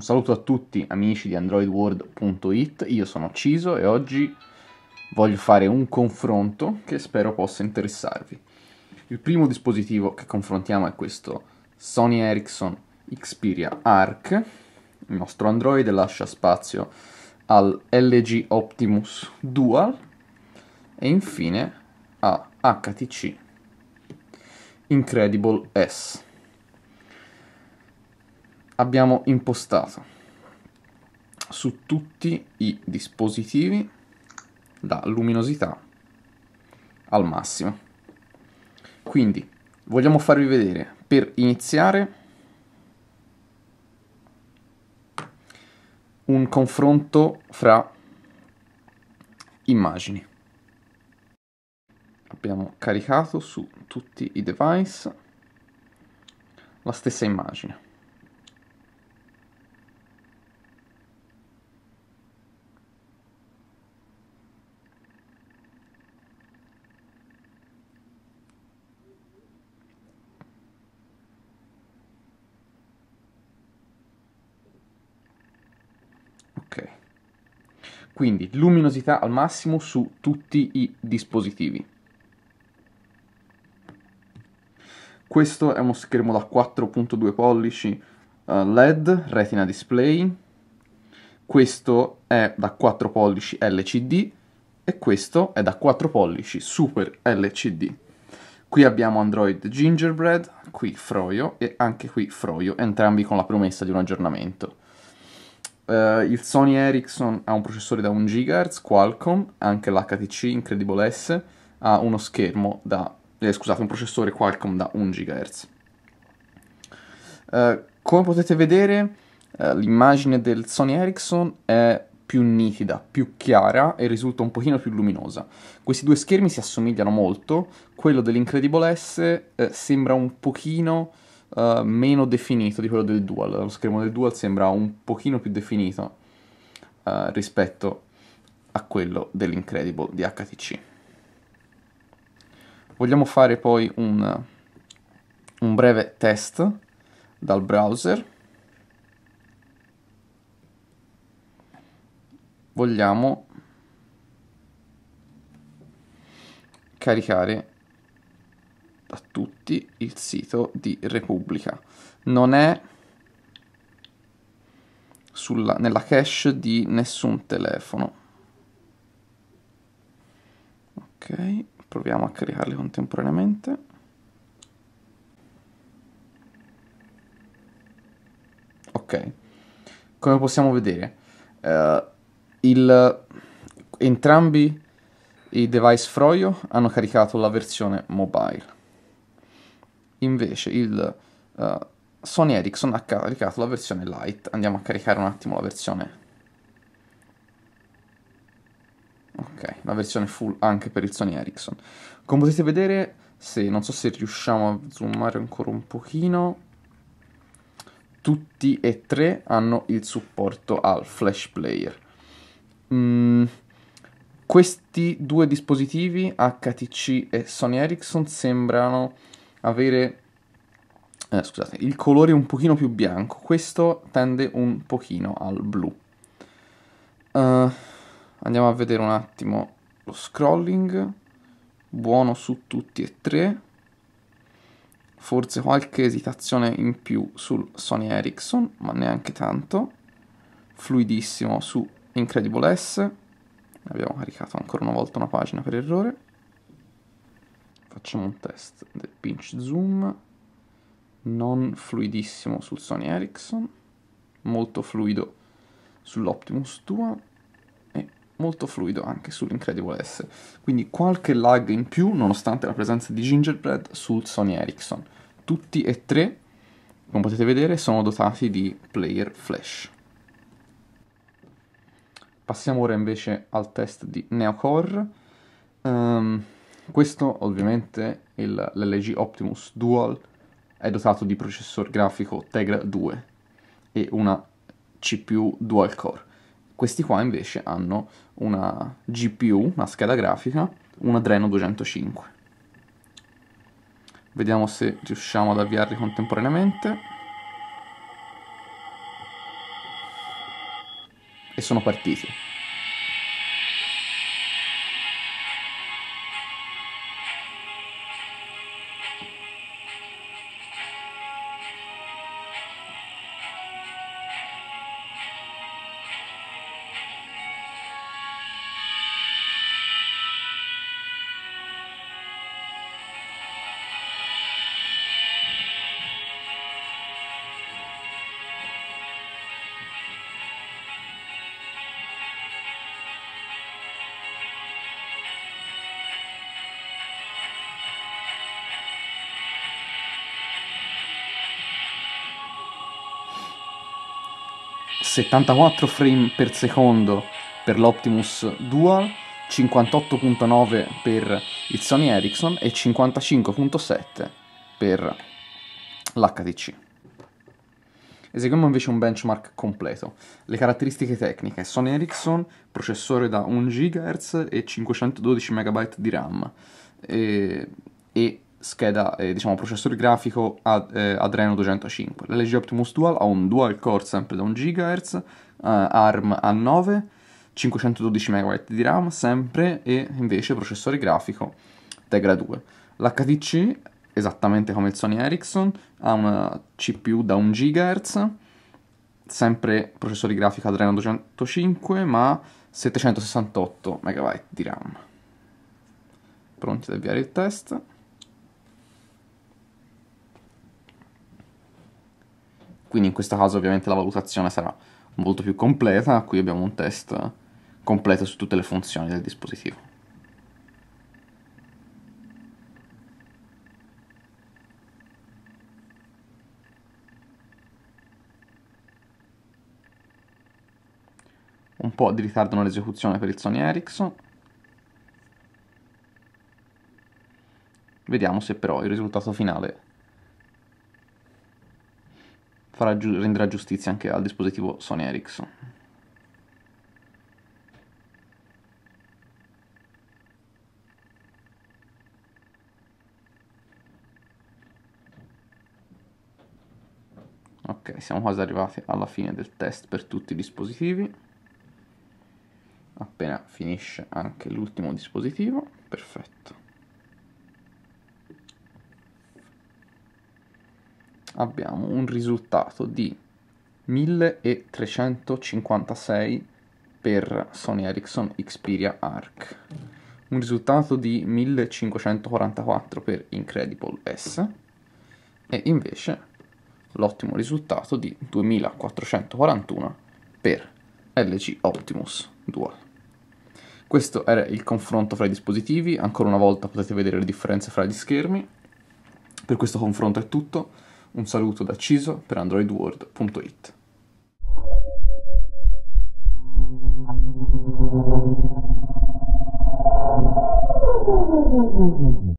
Un saluto a tutti amici di androidworld.it, io sono Ciso e oggi voglio fare un confronto che spero possa interessarvi. Il primo dispositivo che confrontiamo è questo Sony Ericsson Xperia Arc, il nostro Android lascia spazio al LG Optimus Dual e infine a HTC Incredible S abbiamo impostato su tutti i dispositivi la luminosità al massimo. Quindi vogliamo farvi vedere per iniziare un confronto fra immagini. Abbiamo caricato su tutti i device la stessa immagine. Ok. Quindi luminosità al massimo su tutti i dispositivi. Questo è uno schermo da 4.2 pollici uh, LED Retina Display. Questo è da 4 pollici LCD e questo è da 4 pollici Super LCD. Qui abbiamo Android Gingerbread, qui Froyo e anche qui Froyo, entrambi con la promessa di un aggiornamento. Uh, il Sony Ericsson ha un processore da 1 GHz, Qualcomm, anche l'HTC Incredible S ha uno schermo da, eh, scusate, un processore Qualcomm da 1 GHz. Uh, come potete vedere, uh, l'immagine del Sony Ericsson è più nitida, più chiara e risulta un pochino più luminosa. Questi due schermi si assomigliano molto, quello dell'Incredible S eh, sembra un pochino uh, meno definito di quello del Dual. Lo schermo del Dual sembra un pochino più definito uh, rispetto a quello dell'Incredible di HTC. Vogliamo fare poi un, un breve test dal browser. Vogliamo caricare tutti il sito di Repubblica. Non è sulla, nella cache di nessun telefono. Ok, proviamo a caricarli contemporaneamente. Ok, come possiamo vedere, uh, il, entrambi i device Froyo hanno caricato la versione mobile. Invece il uh, Sony Ericsson ha caricato la versione Lite. Andiamo a caricare un attimo la versione. Ok, la versione full anche per il Sony Ericsson. Come potete vedere, se non so se riusciamo a zoomare ancora un pochino, tutti e tre hanno il supporto al Flash Player. Mm, questi due dispositivi, HTC e Sony Ericsson, sembrano avere eh, scusate, il colore un pochino più bianco, questo tende un pochino al blu. Uh, andiamo a vedere un attimo lo scrolling, buono su tutti e tre, forse qualche esitazione in più sul Sony Ericsson, ma neanche tanto, fluidissimo su Incredible S, abbiamo caricato ancora una volta una pagina per errore. Facciamo un test del pinch zoom. Non fluidissimo sul Sony Ericsson. Molto fluido sull'Optimus Dual. E molto fluido anche sull'Incredible S. Quindi qualche lag in più nonostante la presenza di Gingerbread sul Sony Ericsson. Tutti e tre, come potete vedere, sono dotati di player flash. Passiamo ora invece al test di Neocore. Um, questo ovviamente l'LG Optimus Dual è dotato di processore grafico Tegra 2 e una CPU dual core. Questi qua invece hanno una GPU, una scheda grafica, una Adreno 205. Vediamo se riusciamo ad avviarli contemporaneamente. e sono partiti. 74 frame per secondo per l'Optimus Dual, 58.9 per il Sony Ericsson e 55.7 per l'HTC. Eseguiamo invece un benchmark completo. Le caratteristiche tecniche: Sony Ericsson, processore da 1 GHz e 512 MB di RAM e, e scheda, eh, diciamo, processore grafico ad, eh, Adreno 205. L'LG Optimus Dual ha un dual core sempre da 1 GHz, eh, ARM A9, 512 MB di RAM sempre e invece processore grafico Tegra 2. L'HTC, esattamente come il Sony Ericsson, ha una CPU da 1 GHz, sempre processore grafico Adreno 205, ma 768 MB di RAM. Pronti ad avviare il test. Quindi in questo caso ovviamente la valutazione sarà molto più completa, qui abbiamo un test completo su tutte le funzioni del dispositivo. Un po' di ritardo nell'esecuzione per il Sony Ericsson. Vediamo se però il risultato finale farà giu- renderà giustizia anche al dispositivo Sony Ericsson. Ok, siamo quasi arrivati alla fine del test per tutti i dispositivi. Appena finisce anche l'ultimo dispositivo, perfetto. Abbiamo un risultato di 1356 per Sony Ericsson Xperia Arc, un risultato di 1544 per Incredible S e invece l'ottimo risultato di 2441 per LG Optimus Dual. Questo era il confronto fra i dispositivi, ancora una volta potete vedere le differenze fra gli schermi. Per questo confronto è tutto. Un saluto da Ciso per androidworld.it. Mm-hmm.